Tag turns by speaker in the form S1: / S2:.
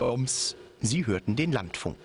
S1: Ums. Sie hörten den Landfunk.